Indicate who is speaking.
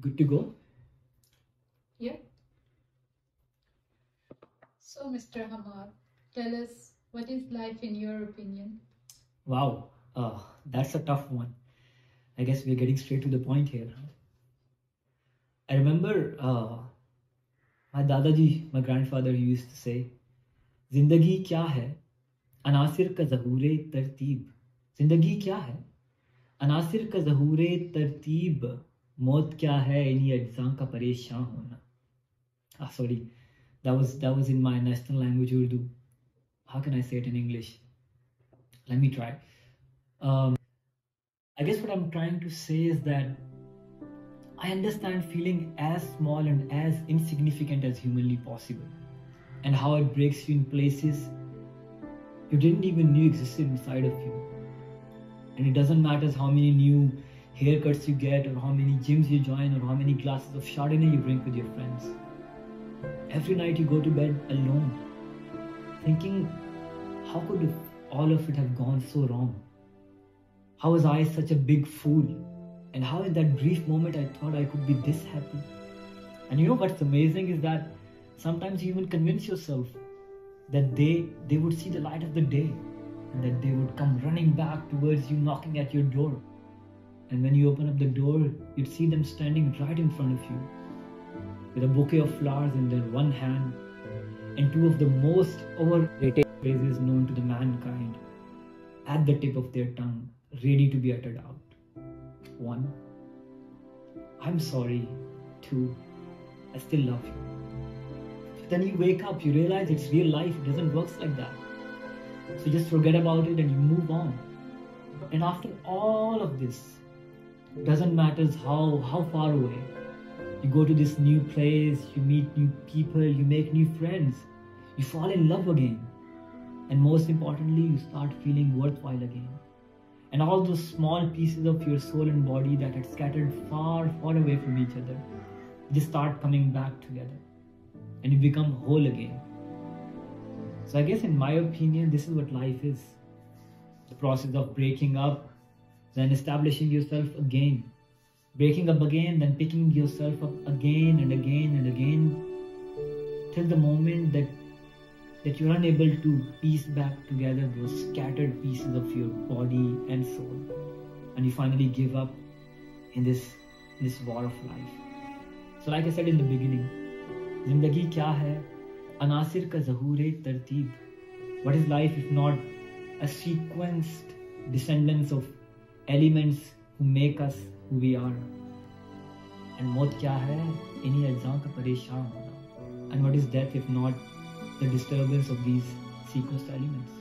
Speaker 1: good to go?
Speaker 2: Yeah. So, Mr. Hamad, tell us what is life in your opinion?
Speaker 1: Wow, uh, that's a tough one. I guess we're getting straight to the point here. I remember uh, my Dadaji, my grandfather, used to say, ज़िंदगी क्या है अनासिर का जहूर तरतीब ज़िंदगी क्या है अनासिर का जहूर तरतीब मौत क्या है इन्हीं अज्जा का परेशान होना ah, sorry that was that was in my national language Urdu how can I say it in English let me try um, I guess what I'm trying to say is that I understand feeling as small and as insignificant as humanly possible and how it breaks you in places you didn't even knew existed inside of you. And it doesn't matter how many new haircuts you get or how many gyms you join or how many glasses of Chardonnay you drink with your friends. Every night you go to bed alone, thinking, how could all of it have gone so wrong? How was I such a big fool? And how in that brief moment I thought I could be this happy? And you know what's amazing is that sometimes you even convince yourself that they they would see the light of the day and that they would come running back towards you knocking at your door and when you open up the door you'd see them standing right in front of you with a bouquet of flowers in their one hand and two of the most overrated phrases known to the mankind at the tip of their tongue ready to be uttered out one i'm sorry two i still love you But then you wake up, you realize it's real life, it doesn't work like that. So just forget about it and you move on. And after all of this, doesn't matter how how far away. You go to this new place, you meet new people, you make new friends, you fall in love again. And most importantly, you start feeling worthwhile again. And all those small pieces of your soul and body that had scattered far, far away from each other just start coming back together and you become whole again. So, I guess, in my opinion, this is what life is the process of breaking up, then establishing yourself again, breaking up again, then picking yourself up again and again and again till the moment that that you're unable to piece back together those scattered pieces of your body and soul. And you finally give up in this this war of life. So like i said in the beginning zindagi kya hai? Anasir ka zahur tartib what is life if not a sequenced descendants of elements who make us who we are and मौत क्या है इन्हीं अज्जा का परेशान होना and what is death if not the disturbance of these sequenced elements